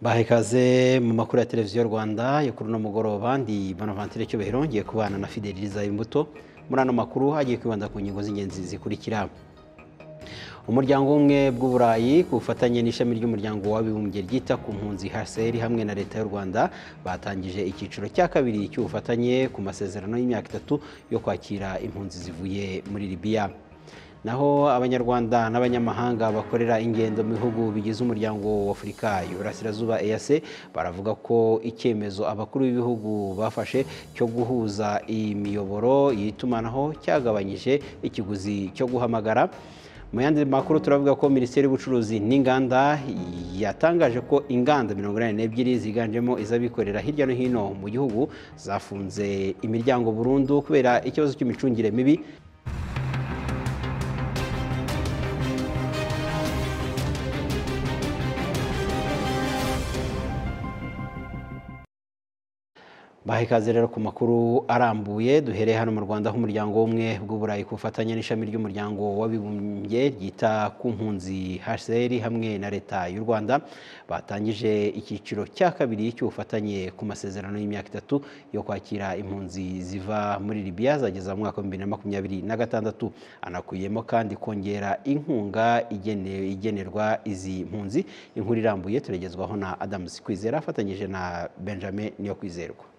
baha ikaze mu makuru ya televiziyo rwanda yo kuri uno mugoroba ndi bonaventure cyubahiro ngiye kubana na fideliza imbuto. Muri ano makuru hagiye kwibanda ku ngingo z'ingenzi zikurikira. Umuryango w'ubumwe bw'uburayi ku bufatanye n'ishami ry'umuryango w'abibumbye ryita ku mpunzi hcr hamwe na leta y'u rwanda batangije icyiciro cya kabiri cy'ubufatanye ku masezerano y'imyaka itatu yo kwakira impunzi zivuye muri libiya naho abanyarwanda n'abanyamahanga bakorera ingendo mu bihugu bigize umuryango wa afurika y'uburasirazuba eyase baravuga ko icyemezo abakuru b'ibihugu bafashe cyo guhuza imiyoboro y'itumanaho cyagabanyije ikiguzi cyo guhamagara. Mu yandi makuru turavuga ko minisiteri y'ubucuruzi n'inganda yatangaje ko inganda mirongo inani n'ebyiri ziganjemo iz'abikorera hirya no hino mu gihugu zafunze imiryango burundu kubera ikibazo cy'imicungire mibi. Baha ikaze rero ku makuru arambuye duhereye hano mu rwanda aho umuryango w'ubumwe bw'uburayi ku bufatanye n'ishami ry'umuryango w'abibumbye ryita ku mpunzi hcr hamwe na leta y'u rwanda. Batangije icyiciro cya kabiri cy'ubufatanye ku masezerano y'imyaka itatu yo kwakira impunzi ziva muri libiya zageza mu mwaka wa bibiri na makumyabiri na gatandatu. Anakuyemo kandi kongera inkunga igenerwa izi mpunzi. Inkuru irambuye turegezwaho na adamusi kwizera afatanyije na benjamin niyo kwizerwa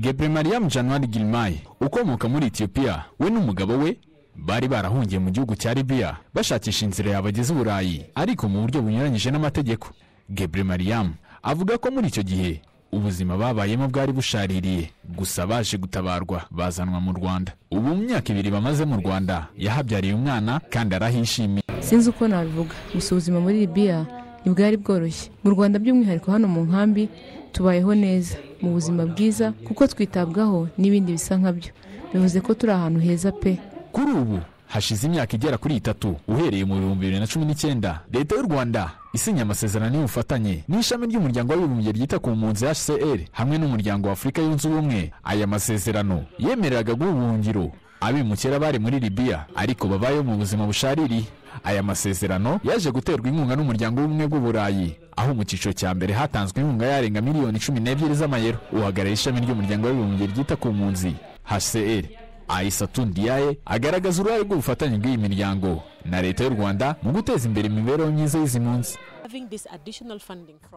Gebre Mariam Januari Gilmay ukomoka muri Ethiopia we n'umugabo we bari barahungiye mu gihugu cya Libya bashakisha inzira yabageza Uburayi ariko mu buryo bunyuranyije n'amategeko. Gebre Mariam avuga ko muri icyo gihe ubuzima babayemo bwari bushaririye gusa baje gutabarwa bazanwa mu Rwanda. Ubu mu myaka ibiri bamaze mu Rwanda yahabyariye umwana kandi arahishimiye. Sinzi uko nabivuga gusa ubuzima muri Libya ntibwari bworoshye. Mu Rwanda by'umwihariko hano mu nkambi tubayeho neza. Mu buzima bwiza kuko twitabwaho n'ibindi bisa nkabyo. Bivuze ko turi ahantu heza pe. Kuri ubu hashize imyaka igera kuri itatu uhereye mu bihumbi bibiri na cumi n'icyenda leta y'u rwanda isinya amasezerano y'ubufatanye n'ishami ry'umuryango w'abibumbye ryita ku mpunzi hcr hamwe n'umuryango wa yunze ubumwe aya masezerano yemereraga guha ubuhungiro abimukira bari muri libiya ariko babayeho mu buzima bushaririye aya masezerano yaje guterwa inkunga n'umuryango w'ubumwe bw'uburayi aho mu cyiciro cya mbere hatanzwe inkunga yarenga miliyoni cumi n'ebyiri z'amayero. Uhagarariye ishami ry'umuryango w'abibumbye ryita ku mpunzi hcr aisatu ndiyaye agaragaza uruhare rw'ubufatanye bw'iyi miryango na leta y'u rwanda mu guteza imbere imibereho myiza y'izi mpunzi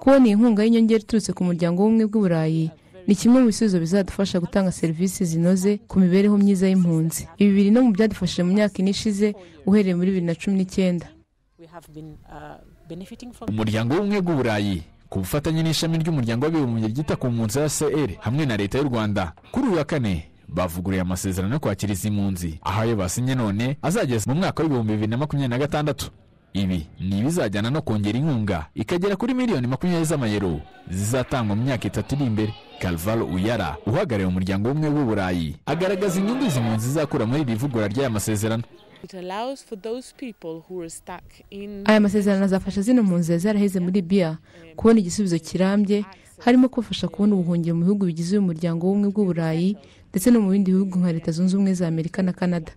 kubona iyi nkunga y'inyongera iturutse ku muryango w'ubumwe bw'uburayi ni kimwe mu bisubizo bizadufasha gutanga serivisi zinoze ku mibereho myiza y'impunzi. Ibi biri no mu byadufashije mu myaka ine ishize uhereye muri bibiri na cumi n'icyenda. Umuryango w'ubumwe bw'uburayi ku bufatanye n'ishami ry'umuryango w'abibumbye ryita ku mpunzi hcr hamwe na leta y'u rwanda kuri uyu wa kane bavuguruye amasezerano yo kwakira izi mpunzi. Aho ayo basinye none azageza mu mwaka w'ibihumbi bibiri na makumyabiri na gatandatu. Ibi ni ibizajyana no kongera inkunga ikagera kuri miliyoni makumyabiri z'amayero zizatangwa mu myaka itatu iri imbere. Calvaro Uyara uhagarariye umuryango w'ubumwe bw'uburayi agaragaza inyungu izi mpunzi zizakura muri iri vugurura ry'aya masezerano. Aya masezerano azafasha zino mpunzi zaraheze muri Libya kubona igisubizo kirambye harimo kubafasha kubona ubuhungiro mu bihugu bigize uyu muryango w'ubumwe bw'uburayi ndetse no mu bindi bihugu nka leta zunze ubumwe za amerika na canada.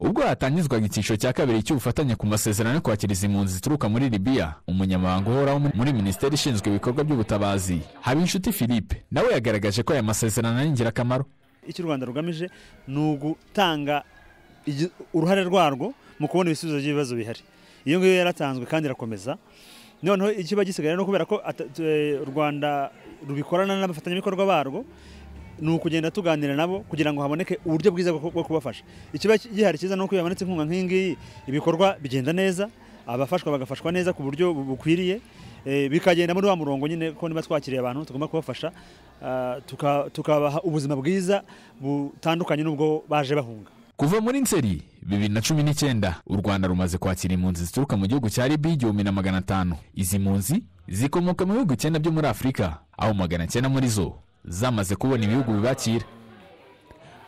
Ubwo hatangizwaga icyiciro cya kabiri cy'ubufatanye ku masezerano yo kwakira izi mpunzi zituruka muri libiya umunyamabanga uhoraho muri minisiteri ishinzwe ibikorwa by'ubutabazi habinshuti philippe nawe yagaragaje ko aya masezerano ari ingirakamaro. Icyo u rwanda rugamije ni ugutanga uruhare rwarwo mu kubona ibisubizo by'ibibazo bihari. Iyo ngiyo yaratanzwe kandi irakomeza. Noneho ikiba gisigaye no kubera ko u rwanda rubikorana n'abafatanyabikorwa barwo ni ukugenda tuganira nabo kugira ngo haboneke uburyo bwiza bwo kubafasha. Ikiba gihari cyiza ni uko iyo habonetse inkunga nk'iyi ngiyi ibikorwa bigenda neza abafashwa bagafashwa neza ku buryo bukwiriye bikagenda muri wa murongo nyine ko niba twakiriye abantu tugomba kubafasha tukabaha ubuzima bwiza butandukanye n'ubwo baje bahunga. Kuva muri nzeri bibiri na cumi n'icyenda u rwanda rumaze kwakira impunzi zituruka mu gihugu cya libiya igihumbi na magana atanu. Izi mpunzi zikomoka mu bihugu icyenda byo muri afurika aho magana cyenda muri zo zamaze kubona ibihugu bibakira.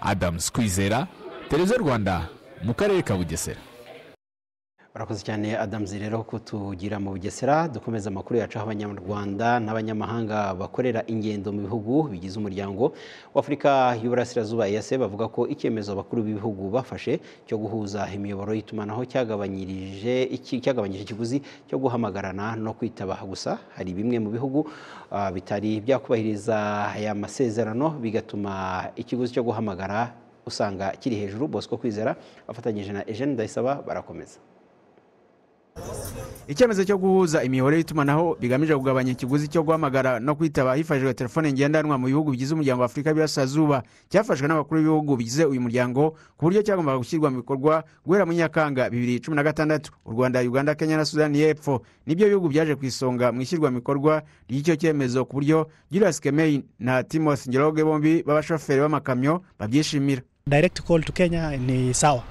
Adamu kwizera televiziyo rwanda mu karere ka bugesera. Barakoze cyane adamuzi rero kutugira mu bugesera dukomeza amakuru yacu aho abanyarwanda n'abanyamahanga bakorera ingendo mu bihugu bigize umuryango w'afurika y'uburasirazuba EAC bavuga ko icyemezo abakuru b'ibihugu bafashe cyo guhuza imiyoboro y'itumanaho cyagabanyirije cyagabanyije ikiguzi cyo guhamagarana no kwitaba. Gusa hari bimwe mu bihugu ah, bitari byakubahiriza aya masezerano bigatuma ikiguzi cyo guhamagara usanga kiri hejuru. Bosco Kwizera afatanyije na Eugene Ndayisaba barakomeza. Icyemezo cyo guhuza imiyoboro y'itumanaho bigamije kugabanya ikiguzi cyo guhamagara no kwitaba hifashishijwe telefone ngendanwa mu bihugu bigize umuryango wa afurika y'Iburasirazuba cyafashwe n'abakuru b'ibihugu bigize uyu muryango ku buryo cyagombaga gushyirwa mu bikorwa guhera mu nyakanga bibiri cumi na gatandatu. U rwanda uganda kenya na sudani y'epfo. Nibyo bihugu byaje ku isonga mu ishyirwa mu bikorwa ry'icyo cyemezo ku buryo julius kemei na timothy ngeroge bombi b'abashoferi b'amakamyo babyishimira. Direct call to Kenya ni sawa,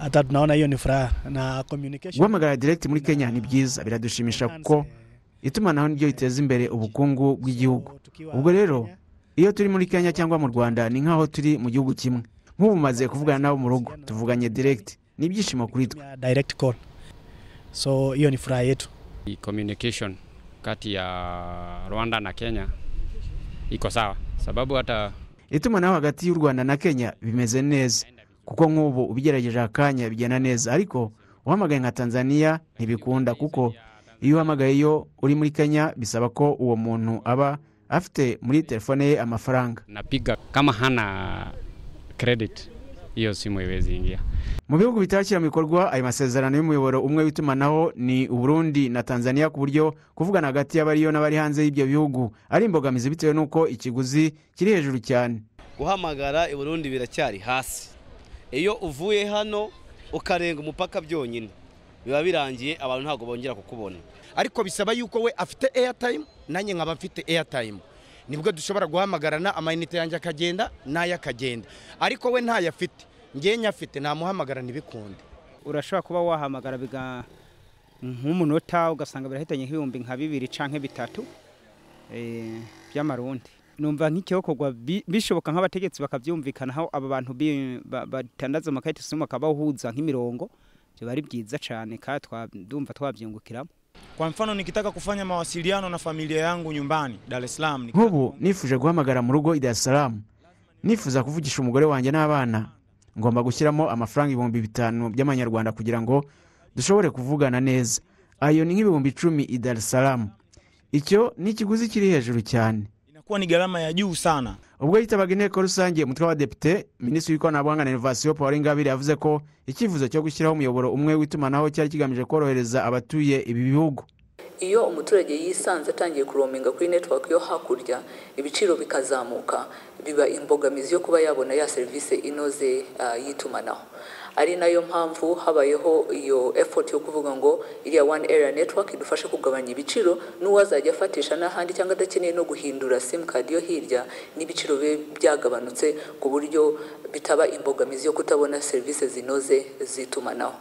hata tunaona hiyo ni furaha na communication. guhamagara direct muri kenya ni byiza biradushimisha kuko itumanaho niryo riteza imbere ubukungu bw'igihugu. ubwo rero iyo turi muri kenya cyangwa mu rwanda ni nk'aho turi mu gihugu kimwe. Nk'ubu maze kuvugana nabo mu rugo tuvuganye direct. Ni ibyishimo kuri twe. Direct call, so hiyo ni furaha yetu. Communication kati ya Rwanda na Kenya iko sawa, sababu hata itumanaho hagati y'u rwanda na kenya bimeze neza. Kuko nk'ubu ubigerageje akanya bigenda neza. Ariko uhamagaye nka tanzania ntibikunda kuko iyo uhamagayeyo uri muri kenya bisaba ko uwo muntu aba afite muri telefone ye amafaranga. Napiga kama hana credit, hiyo simu haiwezi ingia. mu bihugu bitarashyira mu bikorwa ayo masezerano y'umuyoboro umwe w'itumanaho ni uburundi na tanzania ku buryo kuvugana hagati y'abariyo n'abari hanze y'ibyo bihugu ari imbogamizi bitewe n'uko ikiguzi kiri hejuru cyane. Guhamagara i burundi biracyari hasi. Iyo uvuye hano ukarenga umupaka byonyine biba birangiye abantu ntabwo bongera kukubona. Ariko bisaba yuko we afite airtime nanjye nkaba mfite airtime. Nibwo dushobora guhamagarana amayinite yanjye akagenda n'ayo akagenda. Ariko we ntayo afite. Ngewe nyafite namuhamagara ntibikunde urashobora kuba wahamagara biga nk'umunota ugasanga birahitanye nk'ibihumbi nka bibiri canke bitatu eh, by'amarundi. Numva nk'ikihokorwa bi- bishoboka nk'abategetsi bakabyumvikanaho aba bantu batandaza amakarita simu bakabahuza nk'imirongo biba ari byiza cyane kandi twa- ndumva twabyungukiramo Kwa mfano nikitaka kufanya mawasiliano na familia yangu nyumbani Dar es Salaam nk'ubu nifuje guhamagara mu rugo i Dar es Salaam. Nifuza kuvugisha umugore wanjye n'abana. Ngomba gushyiramo amafaranga ibihumbi bitanu by'amanyarwanda kugira ngo dushobore kuvugana neza. Ayo ni nk'ibihumbi icumi i Dar es Salaam. Icyo ni ikiguzi kiri hejuru cyane. Inakuwa ni gharama ya juu sana. ubwo yitabaga inteko rusange umutwe w'abadepite minisitiri w'ikoranabuhanga na inovasiyo paul ingabire yavuze ko icyifuzo cyo gushyiraho umuyoboro umwe w'itumanaho cyari kigamije korohereza abatuye ibi bihugu. Iyo umuturage yisanze atangiye kurominga kuri netiwaka yo hakurya ibiciro bikazamuka. Biba imbogamizi yo kuba yabona ya serivisi inoze ah, y'itumanaho. Ari na yo mpamvu habayeho iyo effort yo kuvuga ngo iriya one area network idufashe kugabanya ibiciro n'uwazajya afatisha n'ahandi cyangwa adakeneye no guhindura simukadi yo hirya n'ibiciro bibe byagabanutse ku buryo bitaba imbogamizi yo kutabona serivisi zinoze z'itumanaho.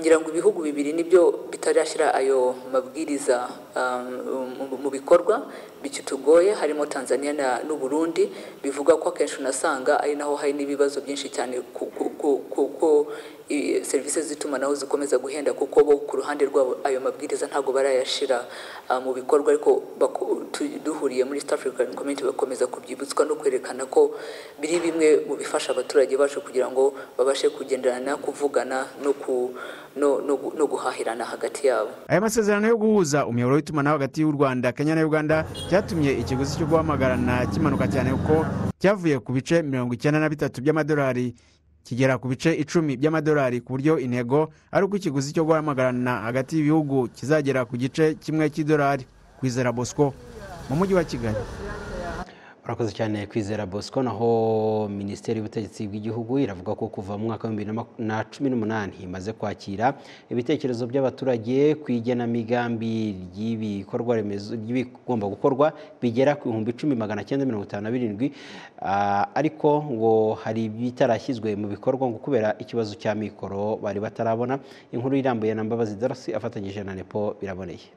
Ngira ngo ibihugu bibiri ni byo bitarashyira ayo mabwiriza mu- mu bikorwa bikitugoye harimo Tanzania n'u Burundi bivuga ko akenshi unasanga ari naho hari n'ibibazo byinshi cyane ku- ku- ku- kuko serivisi z'itumanaho zikomeza guhenda kuko bo ku ruhande rwabo ayo mabwiriza ntabwo barayashyira ah, mu bikorwa ariko duhuriye muri East African Community bakomeza kubyibutswa no kwerekana ko biri bimwe mu bifasha abaturage bacu kugira ngo babashe kugenderana kuvugana no ku no, no, gu- no guhahirana hagati yabo. Aya masezerano yo guhuza umuyoboro w'itumanaho hagati y'u rwanda kenya na uganda cyatumye ikiguzi cyo guhamagarana kimanuka cyane kuko cyavuye ku bice mirongo icyenda na bitatu by'amadolari kigera ku bice icumi by'amadolari ku buryo intego ari uko ikiguzi cyo guhamagarana hagati y'ibihugu kizagera ku gice kimwe cy'idolari kwizera bosco mu mujyi wa kigali. Urakoze cyane kwizera bosco. Naho minisiteri y'ubutegetsi bw'igihugu iravuga ko kuva mu mwaka w'ibihumbi maku- na cumi n'umunani imaze kwakira ibitekerezo by'abaturage ku igenamigambi ry'ibikorwa remezo ry'ibigomba gukorwa bigera ku bihumbi icumi magana cyenda mirongo itanu na birindwi Ah, ariko ngo hari ibitarashyizwe mu bikorwa ngo kubera ikibazo cya mikoro bari batarabona. Inkuru irambuye na mbabazi darasi afatanyije na nepo biraboneye.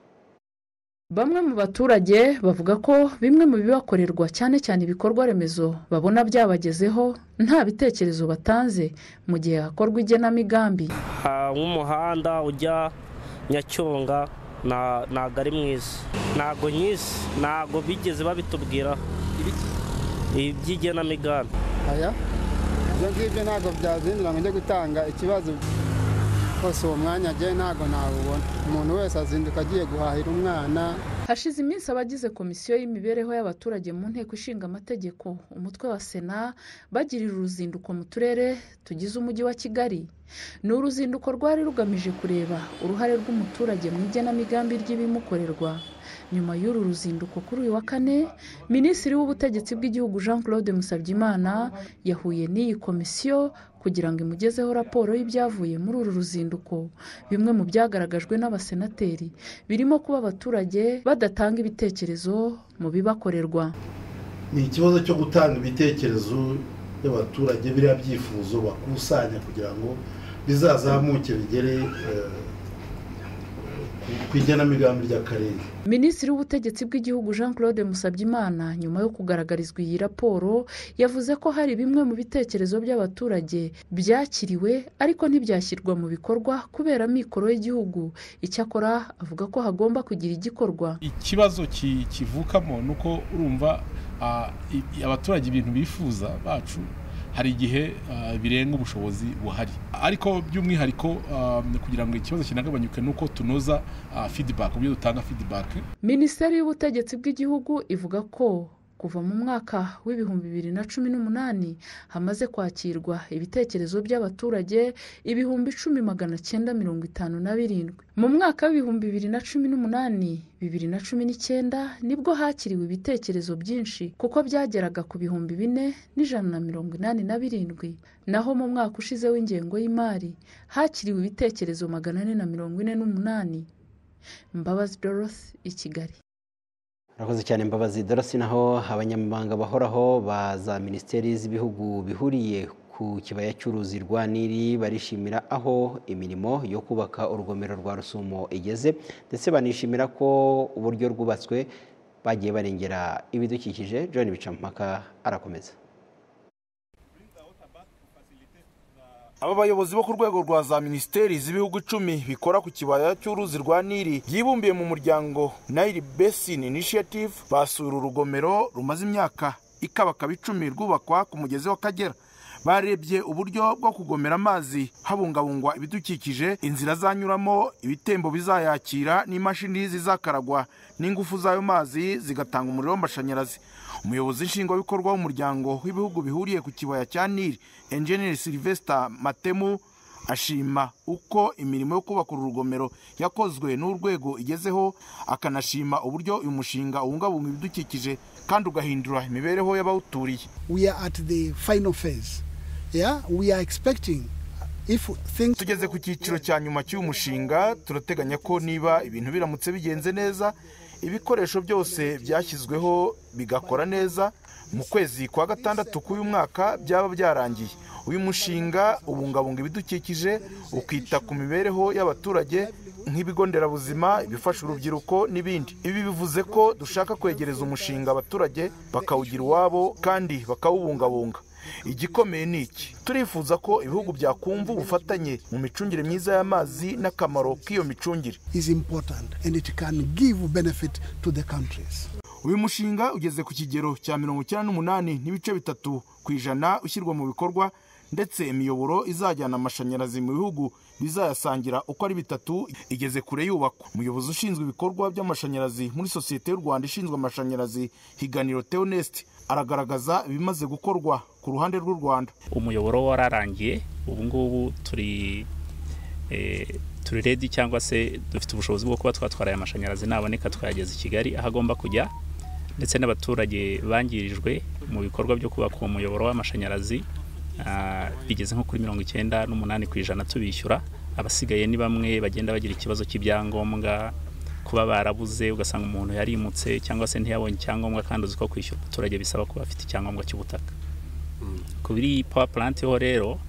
Bamwe mu baturage bavuga ko bimwe mu bibakorerwa cyane cyane ibikorwa remezo babona byabagezeho nta bitekerezo batanze mu gihe hakorwa igenamigambi. Nk'umuhanda ujya nyacyonga ntabwo ari mwiza. Ntabwo nyizi ntabwo bigeze babitubwiraho iby'igenamigambi. Aya? Ibyo ngibyo ntabwo byazindura ngo njye gutanga ikibazo. Rwose uwo mwanya agiye ntabwo nawubona. Umuntu wese azinduka agiye guhahira umwana. Hashize iminsi abagize komisiyo y'imibereho y'abaturage mu nteko ishinga amategeko umutwe wa sena bagirira uruzinduko mu turere tugize umujyi wa kigali. Ni uruzinduko rwari rugamije kureba uruhare rw'umuturage mu igenamigambi ry'ibimukorerwa. Nyuma y'uru ruzinduko kuri uyu wa kane minisitiri w'ubutegetsi bw'igihugu jean claude musabyimana yahuye n'iyi komisiyo kugira ngo imugezeho raporo y'ibyavuye muri uru ruzinduko. Bimwe mu byagaragajwe n'abasenateri birimo kuba abaturage badatanga ibitekerezo mu bibakorerwa. Ni ikibazo cyo gutanga ibitekerezo by'abaturage biriya byifuzo bakusanya kugira ngo bizazamuke bigere ku igenamigambi ry'akarere minisitiri w'ubutegetsi bw'igihugu jean claude musabyimana nyuma yo kugaragarizwa iyi raporo yavuze ko hari bimwe mu bitekerezo by'abaturage byakiriwe ariko ntibyashyirwa mu bikorwa kubera amikoro y'igihugu. Icyakora avuga ko hagomba kugira igikorwa. Ikibazo kivukamo ni uko urumva abaturage ibintu bifuza bacu hari igihe birenga ubushobozi buhari. Ariko by'umwihariko kugira ngo ikibazo kinagabanyuke ni uko tunoza feedback uburyo dutanga feedback. Minisiteri y'ubutegetsi bw'igihugu ivuga ko kuva mu mwaka w'ibihumbi bibiri na cumi n'umunani hamaze kwakirwa ibitekerezo by'abaturage ibihumbi icumi magana cyenda mirongo itanu na birindwi. Mu mwaka w'ibihumbi bibiri na cumi n'umunani bibiri na cumi n'icyenda ni bwo hakiriwe ibitekerezo byinshi kuko byageraga ku bihumbi bine n'ijana na mirongo inani na birindwi. Naho mu mwaka ushize w'ingengo y'imari hakiriwe ibitekerezo magana ane na mirongo ine n'umunani. Mbabazi dorothy i kigali. Murakoze cyane mbabazi dorasi naho abanyamabanga bahoraho ba za minisiteri z'ibihugu bihuriye ku kibaya cy'uruzi rwa nili barishimira aho imirimo yo kubaka urugomero rwa rusumo igeze ndetse banishimira ko uburyo rwubatswe bagiye barengera ibidukikije. John bicampaka arakomeza. Aba bayobozi bo ku rwego rwa za minisiteri z'ibihugu icumi bikora ku kibaya cy'uruzi rwa nili byibumbiye mu muryango nile basin initiative basuye uru rugomero rumaze imyaka ikabakaba icumi rwubakwa ku mugezi w'akagera barebye uburyo bwo kugomera amazi habungabungwa ibidukikije inzira zanyuramo ibitembo bizayakira n'imashini zizakaragwa n'ingufu z'ayo mazi zigatanga umuriro w'amashanyarazi. Umuyobozi nshingwabikorwa w'umuryango w'ibihugu bihuriye ku kibaya cya nili enjeniyeri silivesita matemu ashima uko imirimo yo kubaka uru rugomero yakozwe n'urwego igezeho akanashima uburyo uyu mushinga ubungabunga ibidukikije kandi ugahindura imibereho y'abawuturiye. We are at the final phase. Yeah we are expecting if things tugeze ku cyiciro cya nyuma cy'uyu mushinga turateganya ko niba ibintu biramutse bigenze neza ibikoresho byose byashyizweho bigakora neza. Mu kwezi kwa gatandatu k'uyu mwaka byaba byarangiye. Uyu mushinga ubungabunga ibidukikije ukita ku mibereho y'abaturage nk'ibigo nderabuzima ibifasha urubyiruko n'ibindi. Ibi bivuze ko dushaka kwegereza umushinga abaturage bakawugira iwabo kandi bakawubungabunga. Igikomeye ni iki? Turifuza ko ibihugu byakumva ubufatanye mu micungire myiza y'amazi n'akamaro k'iyo micungire. Uyu mushinga ugeze ku kigero cya mirongo icyenda n'umunani n'ibice bitatu ku ijana ushyirwa mu bikorwa ndetse imiyoboro izajyana amashanyarazi mu bihugu bizayasangira uko ari bitatu igeze kure yubakwa. Umuyobozi ushinzwe ibikorwa by'amashanyarazi muri sosiyete y'u rwanda ishinzwe amashanyarazi higaniro teonesite aragaragaza ibimaze gukorwa. Ku ruhande rw'u rwanda. Umuyoboro wararangiye ubu ngubu turi turi redi cyangwa se dufite ubushobozi bwo kuba twatwara aya mashanyarazi naboneka twayageza i kigali aho agomba kujya ndetse n'abaturage bangirijwe mu bikorwa byo kubaka uwo muyoboro w'amashanyarazi bigeze nko kuri mirongo icyenda n'umunani ku ijana tubishyura. Abasigaye ni bamwe bagenda bagira ikibazo cy'ibyangombwa kuba barabuze ugasanga umuntu yarimutse cyangwa se ntiyabonye icyangombwa kandi uzi ko kwishyura. Umuturage bisaba kuba afite icyangombwa cy'ubutaka. Kuri pawa puranti ho rero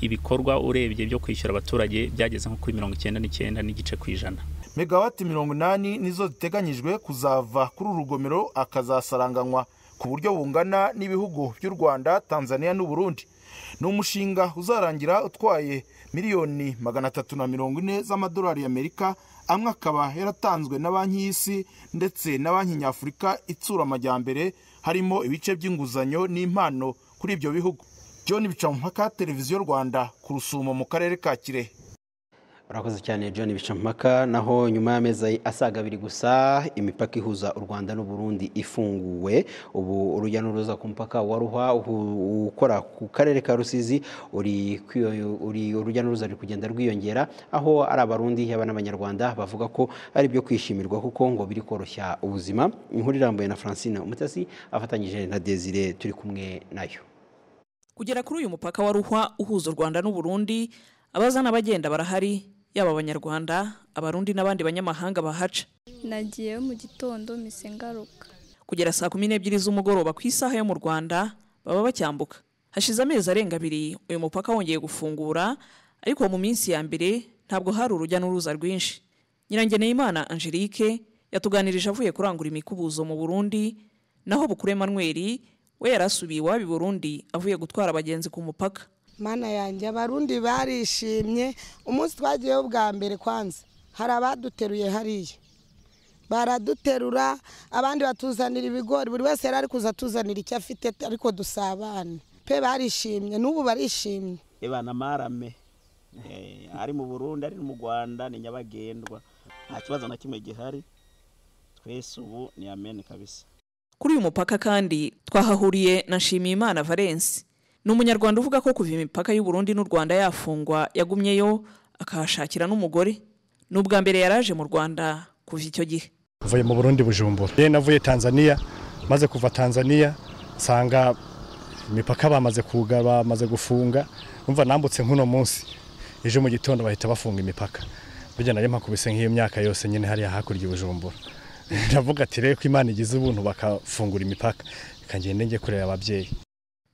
ibikorwa urebye byo kwishyura abaturage byageze nko kuri mirongo icyenda n'icyenda n'igice ku ijana. Megawati mirongo inani nizo ziteganyijwe kuzava kuri uru rugomero akazasaranganywa ku buryo bungana n'ibihugu by'u rwanda tanzania n'uburundi. Ni umushinga uzarangira utwaye miliyoni magana atatu na mirongo ine z'amadolari y'amerika amwe akaba yaratanzwe na banki y'isi ndetse na banki nyafurika itsura amajyambere harimo ibice by'inguzanyo n'impano kuri ibyo bihugu. John bicamumpaka televiziyo rwanda ku rusumo mu karere ka kirehe. Urakoze cyane john bicampaka naho nyuma y'amezi asaga abiri gusa imipaka ihuza u rwanda n'uburundi ifunguwe. Ubu urujya n'uruza ku mupaka wa ruhwa ukora ku karere ka rusizi urujya n'uruza ruri kugenda rwiyongera. Aho ari abarundi yaba n'abanyarwanda bavuga ko ari ibyo kwishimirwa kuko ngo biri koroshya ubuzima. Inkuru irambuye na francine umutasi afatanyije na desire turi kumwe na yo. Kugera kuri uyu mupaka wa ruhwa uhuza u rwanda n'uburundi abaza n'abagenda barahari yaba abanyarwanda abarundi n'abandi banyamahanga bahaca. Nagiyeyo mu gitondo mise ngaruka. Kugera saa kumi n'ebyiri z'umugoroba ku isaha yo mu rwanda baba bacyambuka. Hashize amezi arenga abiri uyu mupaka wongeye gufungura ariko mu minsi ya mbere ntabwo hari urujya n'uruza rwinshi. Nyirangeneyimana angelique yatuganirije avuye kurangura imikubuzo mu burundi naho bukure manweri we yarasubiye iwabo i burundi avuye gutwara abagenzi ku mupaka. Mana yanjye. Abarundi barishimye. Umunsi twagiyeho bwa mbere kwanza. Hari abaduteruye hariya. Baraduterura abandi batuzanira ibigori. Buri wese yari ari kuza atuzanira icyo afite ariko dusabane. Pe barishimye. N'ubu barishimye. Ebana marame. Ari mu burundi ari mu rwanda ni nyabagendwa. Nta kibazo na kimwe gihari. Twese ubu ni ameni kabisa. Kuri uyu mupaka kandi twahahuriye na nshimiyimana valence ni umunyarwanda uvuga ko kuva imipaka y'uburundi n'u rwanda yafungwa yagumyeyo akahashakira n'umugore. Ni ubwa mbere yaraje mu rwanda kuva icyo gihe. Mvuye mu burundi bujumbura. Yewe navuye tanzania maze kuva tanzania nsanga imipaka bamaze kuga bamaze gufunga. Numva nambutse nk'uno munsi. Ejo mu gitondo bahita bafunga imipaka. Burya nari mpakubise nk'iyo myaka yose nyine hariya hakurya bujumbura. Ndavuga ati rero ko imana igize ubuntu bakafungura imipaka. Reka ngende njye kureba ababyeyi.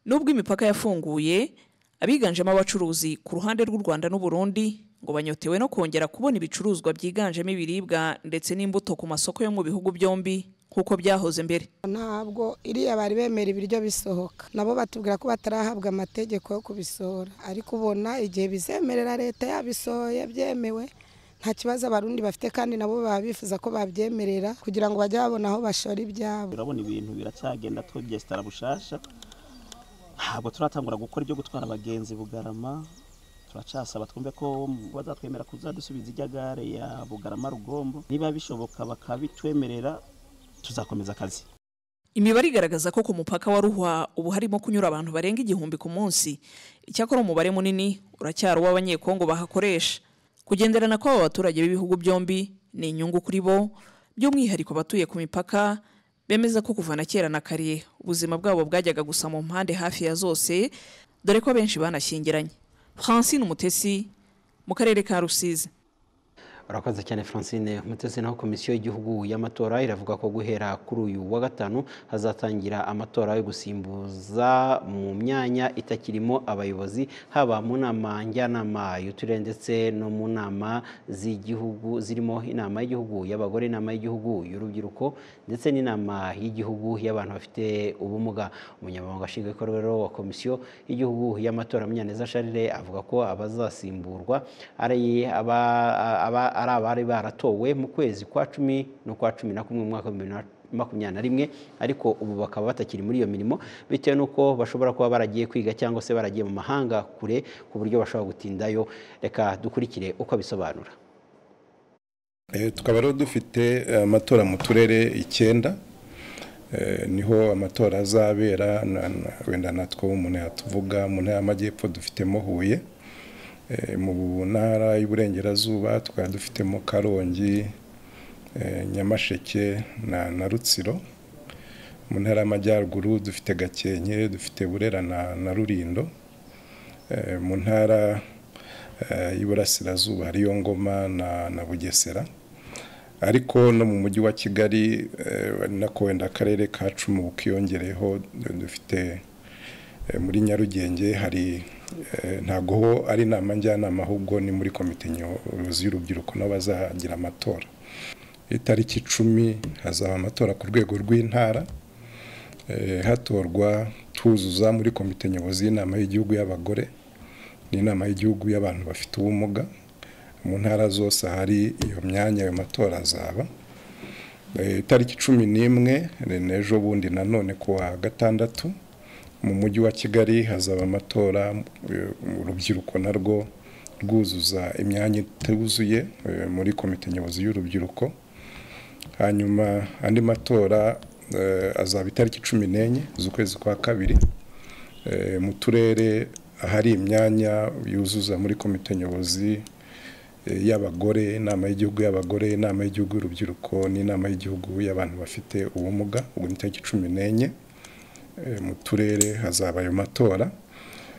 Nubwo imipaka yafunguye abiganjemo abacuruzi ku ruhande rw'u rwanda n'uburundi ngo banyotewe no kongera kubona ibicuruzwa byiganjemo ibiribwa ndetse n'imbuto ku masoko yo mu bihugu byombi nk'uko byahoze mbere. Ntabwo iriya bari bemera ibiryo bisohoka. Nabo batubwira ko batarahabwa amategeko yo kubisohora. Ariko ubona igihe bizemerera leta yabisohoye byemewe nta kibazo abarundi bafite kandi nabo baba bifuza ko babyemerera kugira ngo bajye babona aho bashora ibyabo. Urabona ibintu biracyagenda tubyesitara bushasha. Ntabwo turatangura gukora ibyo gutwara abagenzi bugarama. Turacasaba twumve ko bazatwemera kuzadusubiza ijya gare ya bugarama rugombo. Niba bishoboka bakabitwemerera tuzakomeza akazi. Imibare igaragaza ko ku mupaka wa ruhwa ubu harimo kunyura abantu barenga igihumbi ku munsi. Icyakora umubare munini uracyari uw'abanyekongo bahakoresha. Kugenderana kw'aba baturage b'ibihugu byombi ni inyungu kuri bo by'umwihariko abatuye ku mipaka bemeza ko kuva na kera na kare ubuzima bwabo bwajyaga gusa mu mpande hafi ya zose dore ko benshi banashyingiranye. Francine umutesi mu karere ka rusizi. Urakoze cyane francine umutesi naho komisiyo y'igihugu y'amatora iravuga ko guhera kuri uyu wa gatanu hazatangira amatora yo gusimbuza mu myanya itakirimo abayobozi haba mu nama njyanama y'uturere ndetse no mu nama z'igihugu zirimo inama y'igihugu y'abagore inama y'igihugu y'urubyiruko ndetse n'inama y'igihugu y'abantu bafite ubumuga. Umunyamabanga nshingwabikorwa wa komisiyo y'igihugu y'amatora munyaneza sharire avuga ko abazasimburwa ari aba ari abari baratowe mu kwezi kwa cumi n'ukwa cumi na kumwe mu mwaka wa bibiri na makumyabiri na rimwe ariko ubu bakaba batakiri muri iyo mirimo bitewe n'uko bashobora kuba baragiye kwiga cyangwa se baragiye mu mahanga kure ku buryo bashobora gutindayo. Reka dukurikire uko abisobanura tukaba rero dufite amatora mu turere icyenda ni ho amatora azabera wenda natwo umuntu yatuvuga mu ntara y'amajyepfo dufitemo huye. Mu ntara y'uburengerazuba tukaba dufitemo karongi nyamasheke na rutsiro. Mu ntara y'amajyaruguru dufite gakenke dufite burera na rurindo. Mu ntara y'iburasirazuba hariyo ngoma na bugesera. Ariko no mu mujyi wa kigali nako wenda akarere kacu mu bukiyongereyeho dufite Eh, muri nyarugenge hari eh, ntabwo ho ari inama njyanama ahubwo ni muri komite nyobozi y'urubyiruko nabo bazagira amatora. Itariki icumi hazaba amatora ku rwego rw'intara Eh, hatorwa tuzuza muri komite nyobozi y'inama y'igihugu y'abagore n'inama y'igihugu y'abantu bafite ubumuga. Mu ntara zose hari iyo myanya ayo matora azaba. Eh, itariki cumi n'imwe ni n'ejo bundi nanone ku wa gatandatu mu mujyi wa kigali hazaba amatora eh, urubyiruko narwo rwuzuza imyanya ituzuye eh, muri komite nyobozi y'urubyiruko. Hanyuma andi matora eh, azaba itariki cumi n'enye z'ukwezi kwa kabiri mu turere ahari imyanya yuzuza muri komite nyobozi y'abagore inama y'igihugu y'abagore inama y'igihugu y'urubyiruko n'inama y'igihugu y'abantu bafite ubumuga ubwo ni itariki cumi n'enye. Mu turere hazaba ayo matora.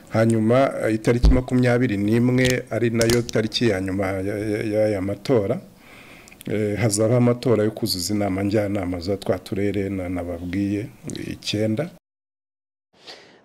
Hanyuma eh, itariki makumyabiri n'imwe ari na yo tariki ya nyuma ya- ya- y'aya matora eh, hazaba amatora yo kuzuza inama njyanama za twa turere na- nababwiye icyenda.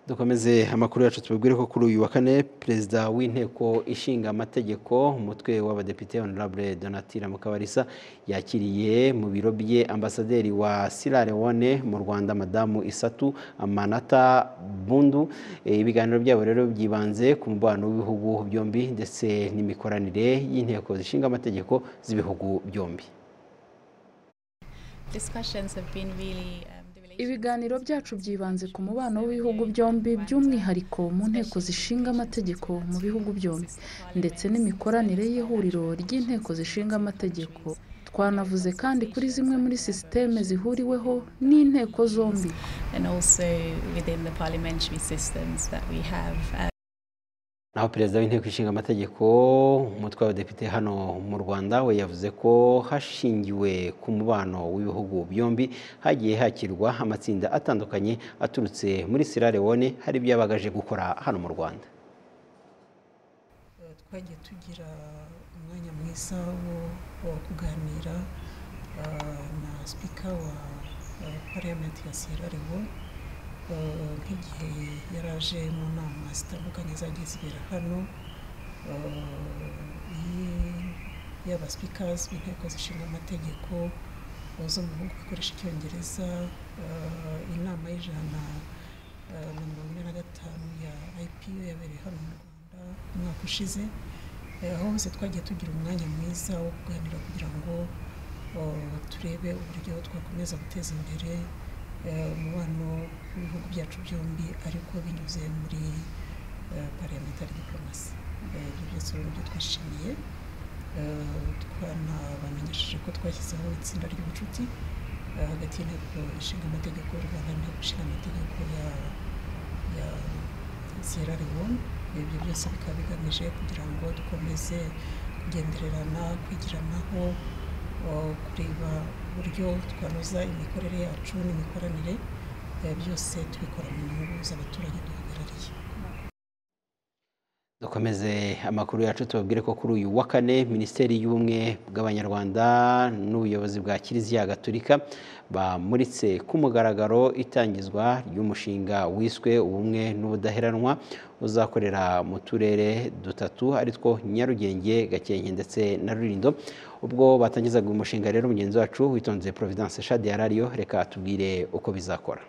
Dukomeze amakuru yacu tubabwire ko kuri uyu wa kane perezida w'inteko ishinga amategeko umutwe w'abadepite honorable donatira mukabarisa yakiriye mu biro bye ambasaderi wa sierra leone mu rwanda madamu isatu amanata bundu. Eh, ibiganiro byabo rero byibanze ku mubano w'ibihugu byombi ndetse n'imikoranire y'inteko zishinga amategeko z'ibihugu byombi. Discussions have been really um, ibiganiro byacu byibanze ku mubano w'ibihugu byombi by'umwihariko mu nteko zishinga amategeko mu bihugu byombi. Ndetse n'imikoranire y'ihuriro ry'inteko zishinga amategeko. Twanavuze kandi kuri zimwe muri sisiteme zihuriweho n'inteko zombi. Naho perezida w'inteko ishinga amategeko umutwe w'abadepite hano mu rwanda we yavuze ko hashingiwe ku mubano w'ibihugu byombi hagiye hakirwa amatsinda atandukanye aturutse muri sierra leone hari ibyo yabagaje gukora hano mu rwanda. Twagiye tugira umwanya mwiza wo kuganira uh, na sipika wa parliament ya sierra leone. Nk'igihe yari aje mu nama zitandukanye zagiye zibera hano iyi- y'aba speakers b'inteko zishinga amategeko zo mu bihugu bikoresha icyongereza uh, inama y'ijana uh, na mirongo ine na gatanu ya ipu yabereye hano mu rwanda umwaka ushize Eh, aho hose twagiye tugira umwanya mwiza wo kuganira kugira ngo turebe uburyo twakomeza guteza imbere eh, umubano w'ibihugu byacu byombi ariko binyuze muri eh, parliamentary diplomacy. Eh, ibyo byose ni byo twishimiye Eh, twanabamenyesheje ko twashyizeho itsinda ry'ubucuti hagati y'inteko ishinga amategeko y'u rwanda n'inteko ishinga amategeko ya sierra leone. Ibyo byose bikaba bigamije kugira ngo dukomeze kugendererana kwigiranaho uh, kureba uburyo twanoza imikorere yacu n'imikoranire. Byose tubikora mu nyungu z'abaturage duhagarariye. Dukomeze amakuru yacu tubabwire ko kuri uyu wa kane minisiteri y'ubumwe bw'abanyarwanda n'ubuyobozi bwa kiliziya gatolika bamuritse ku mugaragaro itangizwa ry'umushinga wiswe ubumwe n'ubudaheranwa uzakorera mu turere dutatu ari two nyarugenge gakenke ndetse na rurindo. Ubwo batangizaga uyu mushinga rero mugenzi wacu witonze providence shadi yarariyo reka tubwire uko bizakora.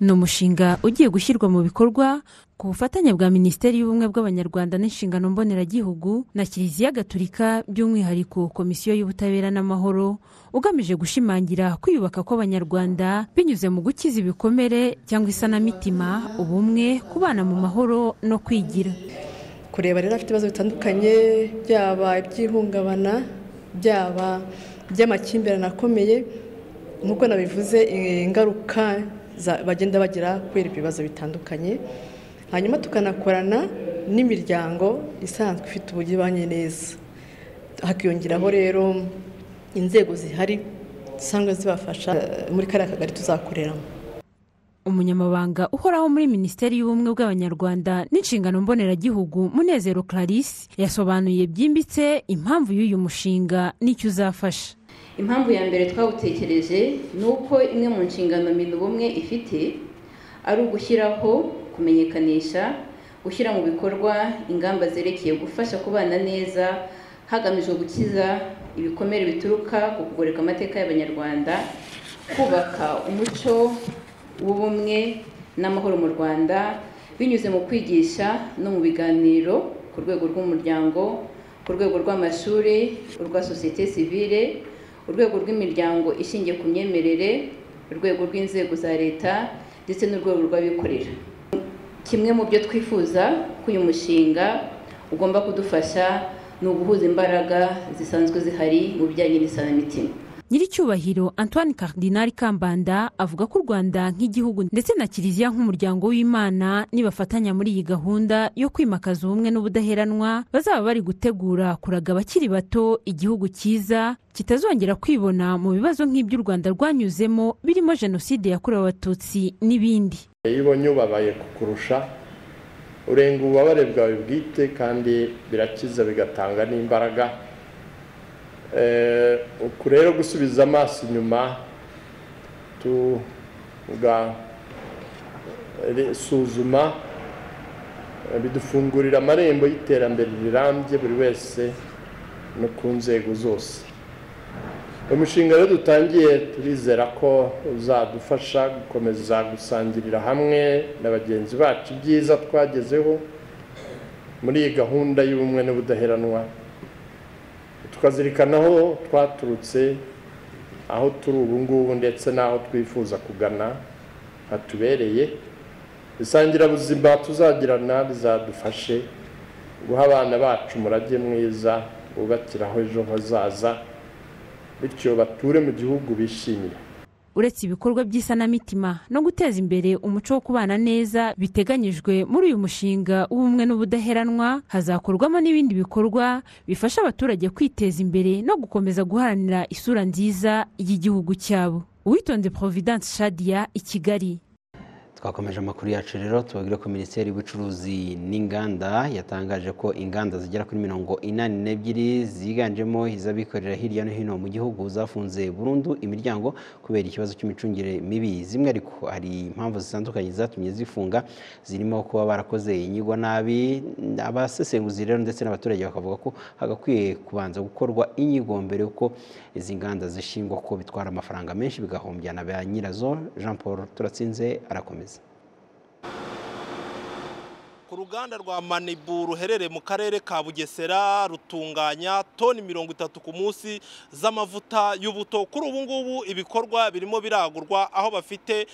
Ni umushinga ugiye gushyirwa mu bikorwa ku bufatanye bwa minisiteri y'ubumwe bw'abanyarwanda n'inshingano mboneragihugu na kiliziya gatolika by'umwihariko komisiyo y'ubutabera n'amahoro ugamije gushimangira kwiyubaka kw'abanyarwanda binyuze mu gukiza ibikomere cyangwa isanamitima ubumwe kubana mu mahoro no kwigira. Kureba rero afite ibibazo bitandukanye byaba iby'ihungabana byaba iby'amakimbirane akomeye nk'uko nabivuze ingaruka bagenda bagira kubera ibibazo bitandukanye hanyuma tukanakorana n'imiryango isanzwe ifite uburyo ibanye neza. Hakiyongeraho rero inzego zihari zisanzwe zibafasha muri kariya kagari tuzakoreramo. Umunyamabanga uhoraho muri minisiteri y'ubumwe bw'abanyarwanda n'inshingano mboneragihugu munezero clarisse yasobanuye byimbitse impamvu y'uyu mushinga n'icyo uzafasha. Impamvu ya mbere twawutekereje ni uko imwe mu nshingano ubumwe ifite ari ugushyiraho kumenyekanisha gushyira mu bikorwa ingamba zerekeye gufasha kubana neza hagamijwe gukiza ibikomere bituruka ku kugoreka amateka y'abanyarwanda kubaka umuco w'ubumwe n'amahoro mu rwanda binyuze mu kwigisha no mu biganiro ku rwego rw'umuryango ku rwego rw'amashuri urwa sosiyete sivile urwego rw'imiryango ishingiye ku myemerere urwego rw'inzego za leta ndetse n'urwego rw'abikorera. Kimwe mu byo twifuza ko uyu mushinga ugomba kudufasha ni uguhuza imbaraga zisanzwe zihari mu bijyanye n'isanamitima nyiricyubahiro antoine cardinal kambanda avuga ko u rwanda nk'igihugu ndetse na kiliziya nk'umuryango w'imana nibafatanya muri iyi gahunda yo kwimakaza ubumwe n'ubudaheranwa bazaba bari gutegura kuraga abakiri bato igihugu cyiza kitazongera kwibona mu bibazo nk'ibyo u rwanda rwanyuzemo birimo jenoside yakorewe abatutsi n'ibindi. Iyo ubonye ubabaye kukurusha urenga ububabare bwawe bwite kandi birakiza bigatanga n'imbaraga. Uku rero gusubiza amaso inyuma tugasuzuma bidufungurira amarembo y'iterambere rirambye buri wese no ku nzego zose. Umushinga rero dutangiye turizera ko uzadufasha gukomeza gusangirira hamwe na bagenzi bacu ibyiza twagezeho muri iyi gahunda y'ubumwe n'ubudaheranwa. Tukazirikana aho twaturutse aho turi ubu ngubu ndetse n'aho twifuza kugana hatubereye. Isangirabuzima tuzagirana rizadufashe guha abana bacu umurage mwiza wubakiraho ejo hazaza bityo bature mu gihugu bishimira. Uretse ibikorwa by'isanamitima no guteza imbere umuco wo kubana neza biteganyijwe muri uyu mushinga w'ubumwe n'ubudaheranwa hazakorwamo n'ibindi bikorwa bifasha abaturage kwiteza imbere no gukomeza guharanira isura nziza y'igihugu cyabo. Uwitonze providence shadia i kigali. Twakomeje amakuru yacu rero tubabwire ko minisiteri y'ubucuruzi n'inganda yatangaje ko inganda zigera kuri mirongo inani n'ebyiri ziganjemo iz'abikorera hirya no hino mu gihugu zafunze burundu imiryango kubera ikibazo cy'imicungire mibi. Zimwe ariko hari impamvu zitandukanye zatumye zifunga zirimo kuba barakoze inyigo nabi. Abasesenguzi rero ndetse n'abaturage bakavuga ko hagakwiye kubanza gukorwa inyigo mbere y'uko izi nganda zishingwa ko bitwara amafaranga menshi bigahombya na ba nyirazo. Jean paul turatsinze arakomeza. Ku ruganda rwa manibu ruherereye mu karere ka bugesera rutunganya toni mirongo itatu ku munsi z'amavuta y'ubuto. Kuri ubu ngubu ibikorwa birimo biragurwa aho bafite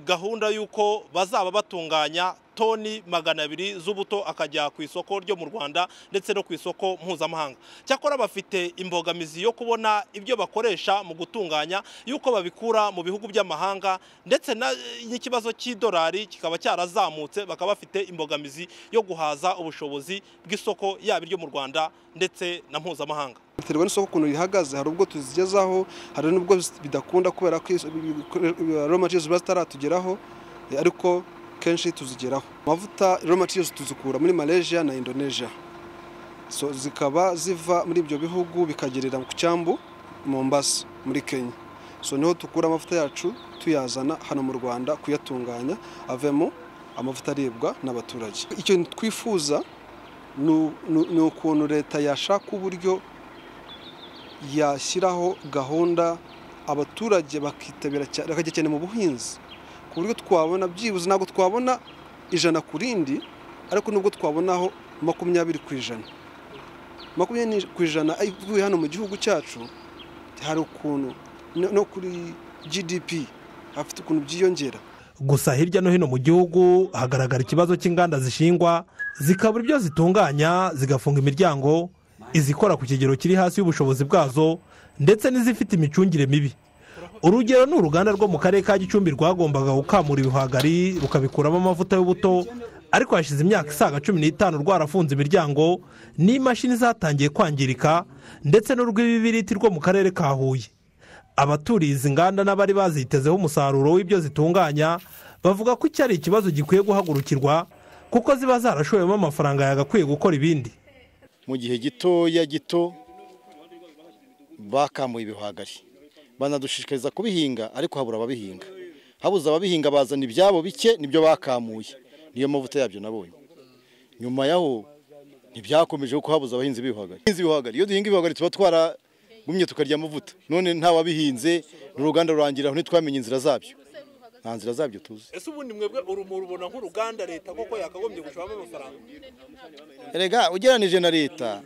gahunda y'uko bazaba batunganya toni magana abiri z'ubuto akajya ku isoko ryo mu rwanda ndetse no ku isoko mpuzamahanga cyakora bafite imbogamizi yo kubona ibyo bakoresha mu gutunganya y'uko babikura mu bihugu by'amahanga ndetse n'ikibazo cy'idolari kikaba cyarazamutse bakaba bafite imbogamizi yo guhaza ubushobozi bw'isoko yaba iryo mu rwanda ndetse na mpuzamahanga biterwa n'isoko ukuntu rihagaze hari ubwo tuzigezaho hari n'ubwo bidakunda kubera ko materials ziba zitaratugeraho ariko kenshi tuzigeraho. Amavuta raw materials tuzikura muri malaysia na indonesia. So zikaba ziva muri ibyo bihugu bikagerera ku cyambu mombasa muri kenya. So ni ho dukura amavuta yacu tuyazana hano mu rwanda kuyatunganya avemo amavuta aribwa n'abaturage. Icyo twifuza ni ukuntu leta yashaka uburyo yashyiraho gahunda abaturage bakitabira bakajya cyane mu buhinzi. Ku buryo twabona byibuze ntabwo twabona ijana ku rindi ariko nubwo twabonaho makumyabiri ku ijana. Makumyabiri ku ijana ivuye hano mu gihugu cyacu hari ukuntu no kuri gdp hafite ukuntu byiyongera. Gusa hirya no hino mu gihugu hagaragara ikibazo cy'inganda zishingwa zikabura ibyo zitunganya zigafunga imiryango izikora ku kigero kiri hasi y'ubushobozi bwazo ndetse n'izifite imicungire mibi. Urugero ni uruganda rwo mu karere ka gicumbi rwagombaga gukamura ibihwagari rukabikuramo amavuta y'ubuto ariko hashize imyaka isaga cumi n'itanu rwarafunze imiryango n'imashini zatangiye kwangirika ndetse n'urw'ibibiriti rwo mu karere ka huye. Abaturiye izi nganda n'abari bazitezeho umusaruro w'ibyo zitunganya bavuga ko iki ari ikibazo gikwiye guhagurukirwa kuko ziba zarashoyemo amafaranga yagakwiye gukora ibindi. Mu gihe gitoya gito bakamuye ibihwagari. Banadushishikariza kubihinga ariko habura ababihinga. Habuze ababihinga bazana ibyabo bike ni byo bakamuye. Niyo mavuta yabyo nabonye. Nyuma yaho ntibyakomeje kuko habuze abahinzi b'ibihwagari. Abahinzi b'ibihwagari iyo duhinga ibihwagari tuba twaragumye tukarya amavuta. None nta wabihinze n'uruganda rurangira aho ntitwamenye inzira zabyo. Nta nzira zabyo tuzi. Ese ubundi mwebwe urumuri ubona nk'uruganda leta koko yakagombye gushoramo amafaranga? Erega ugereranije na leta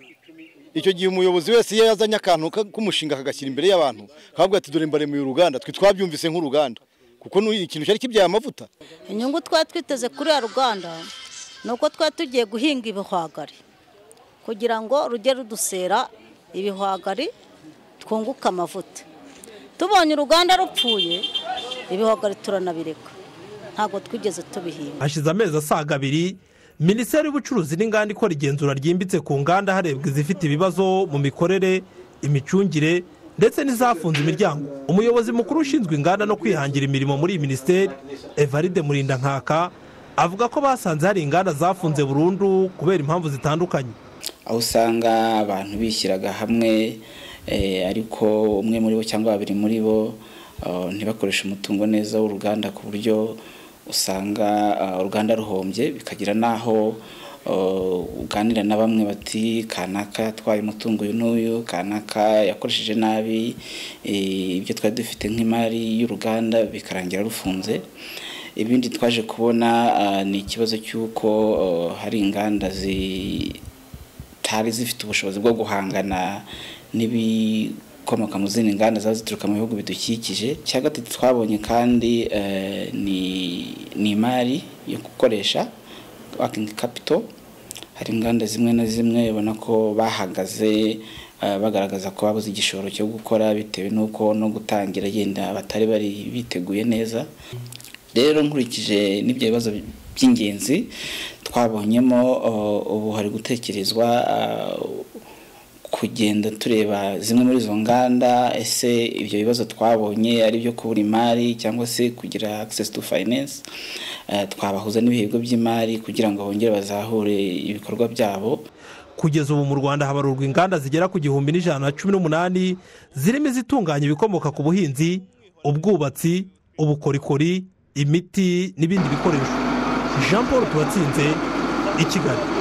icyo gihe umuyobozi wese iyo yazanye akantu ka- k'umushinga akagashyira imbere y'abantu akavuga ati dore mbaremeye uruganda twe twabyumvise nk'uruganda. Kuko ni ikintu cyari kibyaye amavuta. Inyungu twari twiteze kuri ya ruganda ni uko twari tugiye guhinga ibihwagari. Kugira ngo rujye rudusera ibihwagari twunguke amavuta. Tubonye uruganda rupfuye ibihwagari turanabireka. Ntabwo twigeze tubihinga. Hashize amezi asaga abiri minisiteri y'ubucuruzi n'inganda ikora igenzura ryimbitse ku nganda harebwa izifite ibibazo mu mikorere imicungire ndetse n'izafunze imiryango. Umuyobozi mukuru ushinzwe inganda no kwihangira imirimo muri iyi minisiteri evaride murindankaka avuga ko basanze hari inganda zafunze burundu kubera impamvu zitandukanye. Aho usanga abantu bishyiraga hamwe eh, ariko umwe muri bo cyangwa babiri muri bo uh, ntibakoreshe umutungo neza w'uruganda ku buryo usanga uh, uruganda ruhombye bikagira n'aho uh, uganira na bamwe bati kanaka yatwaye umutungo uyu n'uyu kanaka yakoresheje nabi eh, ibyo twari dufite nk'imari y'uruganda bikarangira rufunze. Ibindi twaje kubona uh, ni ikibazo cy'uko hari inganda zitari zifite ubushobozi bwo guhangana n'ibikomoka mu zindi nganda zaba zituruka mu bihugu bidukikije. Icya gatatu twabonye kandi eh, ni imari yo gukoresha working capital. Hari inganda zimwe na zimwe ubona ko bahagaze eh, bagaragaza ko babuze igishoro cyo gukora bitewe n'uko no gutangira yenda batari bari biteguye neza. Rero nkurikije n'ibyo bibazo by'ingenzi twabonyemo uh, ubu hari gutekerezwa uh, kugenda tureba zimwe muri izo nganda ese ibyo bibazo twabonye ari byo kubura imari cyangwa se kugira access to finance? Uh, twabahuza n'ibihigo by'imari kugira ngo bongere bazahure ibikorwa byabo. Kugeza ubu mu rwanda habarurwa inganda zigera ku gihumbi n'ijana na cumi n'umunani zirimo izitunganya ibikomoka ku buhinzi ubwubatsi ubukorikori imiti n'ibindi bikoresho. Jean paul turatsinze i kigali.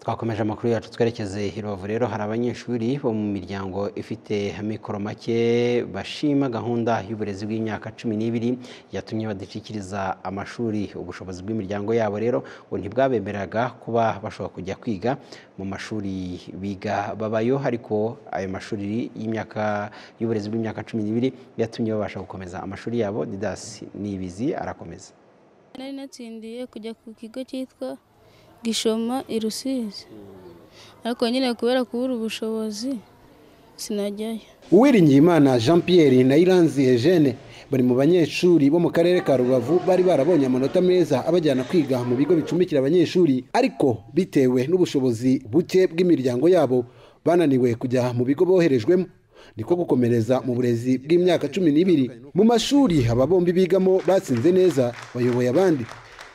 Twakomeje amakuru yacu twerekeze i rubavu. Rero hari abanyeshuri bo mu miryango ifite amikoro make bashima gahunda y'uburezi bw'imyaka cumi n'ibiri yatumye badacikiriza amashuri. Ubushobozi bw'imiryango yabo rero ngo ntibwabemereraga kuba bashobora kujya kwiga mu mashuri biga babayo. Ariko ayo mashuri y'imyaka y'uburezi bw'imyaka cumi n'ibiri yatumye babasha gukomeza amashuri yabo. Didasi nibizi arakomeza. Nari natsindiye kujya ku kigo cyitwa gishoma i rusizi. Ariko nyine kubera kubura ubushobozi sinajyayo. Uwiringiyimana jean pierre na iranzi eugene bari mu banyeshuri bo mu karere ka rubavu bari barabonye amanota meza abajyana kwiga mu bigo bicumbikira abanyeshuri ariko bitewe n'ubushobozi buke bw'imiryango yabo bananiwe kujya mu bigo boherejwemo. Niko gukomereza mu burezi bw'imyaka cumi n'ibiri. Mu mashuri aba bombi bigamo batsinze neza bayoboye abandi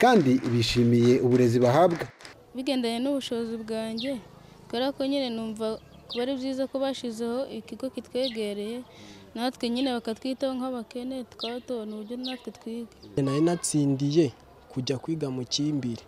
kandi bishimiye uburezi bahabwa. Bigendanye n'ubushobozi bwanjye. Kubera ko nyine numva kuba ari byiza ko bashyizeho ikigo kitwegereye natwe nyine bakatwitaho nk'abakene tukaba tubona uburyo natwe twiga. Nari natsindiye kujya kwiga mu kimbiri.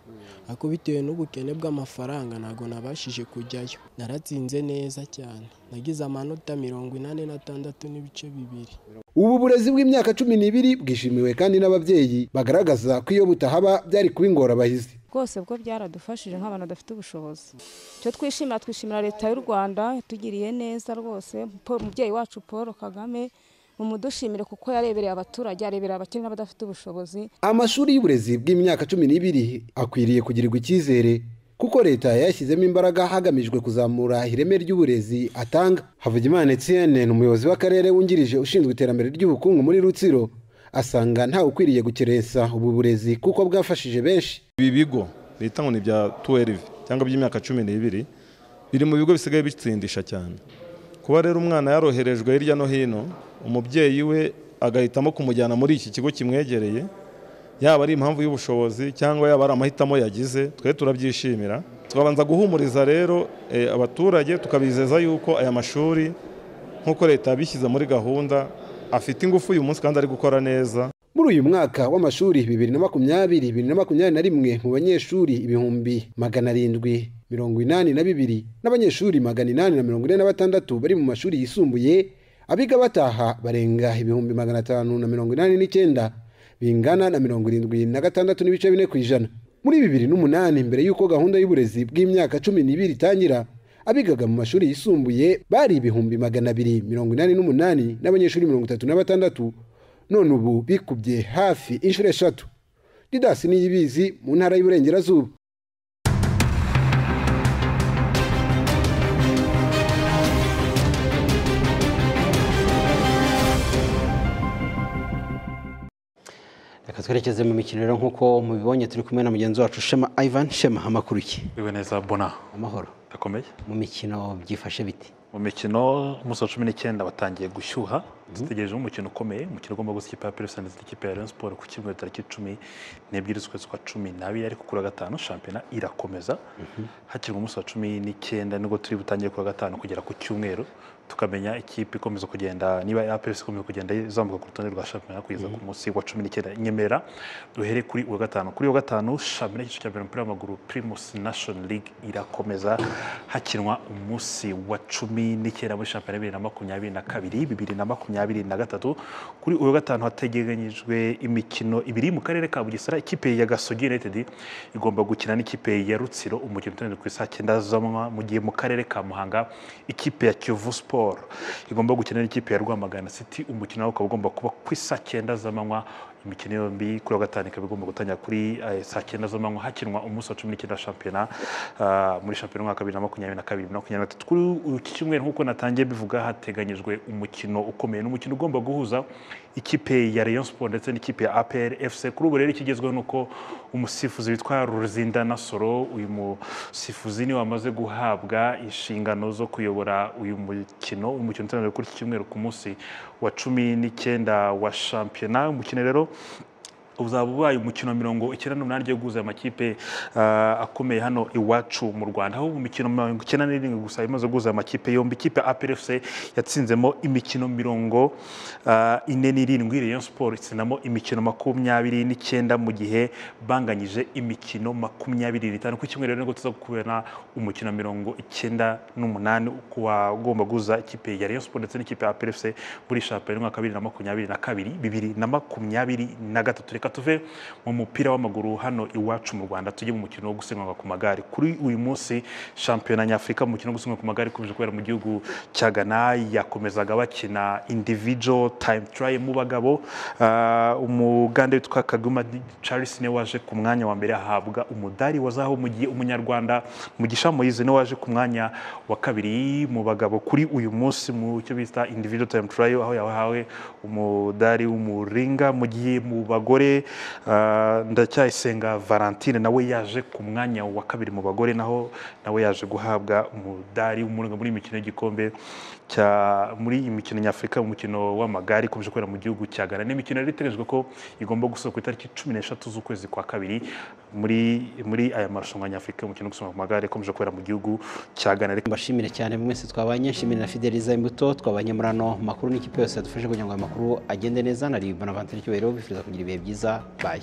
Ariko bitewe n'ubukene bw'amafaranga ntabwo nabashije kujyayo. Naratsinze neza cyane. Nagize amanota mirongo inani n'atandatu n'ibice bibiri. Ubu burezi bw'imyaka cumi n'ibiri bwishimiwe kandi n'ababyeyi bagaragaza ko iyo butahaba byari kuba ingorabahizi rwose bwo byaradufashije nk'abantu badafite ubushobozi. Icyo twishimira twishimira leta y'u rwanda yatugiriye neza rwose. Umubyeyi wacu paul kagame mumudushimire kuko yarebereye abaturage arebereye abakene n'abadafite ubushobozi. Amashuri y'uburezi bw'imyaka cumi n'ibiri akwiriye kugirirwa icyizere kuko leta yashyizemo imbaraga hagamijwe kuzamura ireme ry'uburezi atanga. Havugimana etienne umuyobozi w'akarere wungirije ushinzwe iterambere ry'ubukungu muri rutsiro asanga ntawe ukwiriye gukerensa ubu burezi kuko bwafashije benshi. Ibi bigo bita ngo ni ibya tuwerive cyangwa by'imyaka cumi n'ibiri biri mu bigo bisigaye bitsindisha cyane. Kuba rero umwana yaroherejwe hirya no hino umubyeyi we agahitamo kumujyana muri iki kigo kimwegereye yaba ari impamvu y'ubushobozi cyangwa yaba ari amahitamo yagize twe turabyishimira. Tukabanza guhumuriza rero abaturage tukabizeza yuko aya mashuri nk'uko leta yabishyize muri gahunda afite ingufu uyu munsi kandi ari gukora neza. Muri uyu mwaka w'amashuri bibiri na makumyabiri bibiri na makumyabiri na rimwe mu banyeshuri ibihumbi magana arindwi mirongo inani na bibiri n'abanyeshuri magana inani na mirongo ine na batandatu bari mu mashuri yisumbuye abiga bataha barenga ibihumbi magana atanu na mirongo inani n'icyenda bingana na mirongo irindwi na gatandatu n'ibice bine ku ijana. Muri bibiri n'umunani mbere y'uko gahunda y'uburezi bw'imyaka cumi n'ibiri itangira abigaga mu mashuri yisumbuye bari ibihumbi magana abiri mirongo inani n'umunani n'abanyeshuri mirongo itatu na batandatu none ubu bikubye hafi inshuro eshatu. Didasi niyibizi mu ntara y'uburengerazuba. Reka twerekeze mu mikino rero nk'uko mubibonye turi kumwe na mugenzi wacu shema ivan shema amakuru ki Biwe neza bona. Amahoro. Gakomeye mu mikino byifashe biti mu mikino umunsi wa cumi n'icyenda batangiye gushyuha. Dutegereje umukino ukomeye umukino ugomba gusa ikipe ya perusa ndetse n'ikipe ya rayon siporo ku cyumweru tariki cumi n'ebyiri z'ukwezi kwa cumi n'abiri ariko kuri wa gatanu shampiyona irakomeza hakirwa umunsi wa cumi n'icyenda ni bwo turi butangire kuri wa gatanu kugera ku cyumweru tukamenya ikipe ikomeza kugenda niba ya perusa ikomeza kugenda izamuka ku rutonde rwa shampiyona kugeza ku munsi wa cumi n'icyenda nyemera duhere kuri uwa gatanu. Kuri uwa gatanu shampiyona y'icyiciro cya mbere umupira w'amaguru primus nation league irakomeza hakinwa umunsi wa cumi n'icyenda muri shampiyona bibiri na makumyabiri na kabiri bibiri na makumyabiri na gatatu. Kuri uyu wa gatanu hateganyijwe imikino ibiri mu karere ka bugesera. Ikipe ya gasogi united igomba gukina n'ikipe ya rutsiro umukino uteganyijwe ku isaa cyenda z'amanywa mu gihe mu karere ka muhanga. Ikipe ya kiyovu siporo igomba gukina n'ikipe ya rwamagana city. Umukino ukaba ugomba kuba ku isaa cyenda z'amanywa. Imikino yombi kuri wa gatanu ikaba igomba gutangira kuri eh, saa cyenda z'amanywa. Hakinwa umunsi wa cumi n'icyenda shampiyona ah, muri shampiyona umwaka wa bibiri na makumyabiri na kabiri na makumyabiri na gatatu. Kuri iki cyumweru nk'uko natangiye bivuga hateganyijwe umukino ukomeye. Ni umukino ugomba guhuza ikipe ya Rayon Sport ndetse n'ikipe ya APR FC kuri ubu rero ikigezweho ni uko umusifuzi witwa Ruzinda Nasoro uyu musifuzi ni we wamaze guhabwa inshingano zo kuyobora uyu mukino uyu mukino uteganyijwe kuri iki cyumweru ku munsi wa cumi n'icyenda wa shampiyona. Umukino rero uzaba ubaye umukino mirongo icyenda n'umunani ugiye guhuza amakipe ah, akomeye hano iwacu mu rwanda. Aho mu mikino mirongo icyenda n'irindwi gusa imaze guhuza amakipe yombi ikipe APRFC yatsinzemo imikino mirongo ah, ine n'irindwi Rayon Sport itsinamo imikino makumyabiri n'icyenda mu gihe banganyije imikino makumyabiri n'itanu. Ku cyumweru rero ni bwo tuza kubona umukino mirongo icyenda n'umunani wagomba guhuza ikipe ya Rayon Sport ndetse n'ikipe ya APRFC muri shampiyona y'umwaka wa bibiri na makumyabiri na kabiri bibiri na makumyabiri na gatatu. Reka tuve mu mupira w'amaguru hano iwacu mu rwanda tujye mu mukino wo gusiganwa ku magare. Kuri uyu munsi shampiyona nyafurika mu mukino wo gusiganwa ku magare ikomeje kubera mu gihugu cya ghana yakomezaga bakina individual time trial mu bagabo. Ah, umugande witwa kaguma charles ni we waje ku mwanya wa mbere ahabwa umudari wa zahabu mu gihe umunyarwanda mugisha moyize ni we waje ku mwanya wa kabiri mu bagabo. Kuri uyu munsi mu cyo bita individual time trial aho yahawe umudari w'umuringa mu gihe mu bagore ndacyayisenga valentine nawe yaje ku mwanya wa kabiri mu bagore naho nawe yaje guhabwa umudari muri iyi mikino y'igikombe. Muri iyi mikino nyafurika mu mukino w'amagare ikomeje kubera mu gihugu cya ghana. Ni imikino yari iteganyijwe ko igomba gusohoka ku itariki cumi n'eshatu z'ukwezi kwa kabiri muri aya marushanwa nyafurika umukino wo gusiganwa ku magare ikomeje kubera mu gihugu cya ghana. Mbashimire cyane mwese twabanye nshimire na fideliza imbuto twabanye muri ano makuru n'ikipe yose yadufashe kugira ngo aya makuru agende neza. Nari bonaventure cyubahiro bifuriza kugira ibihe byiza. Baye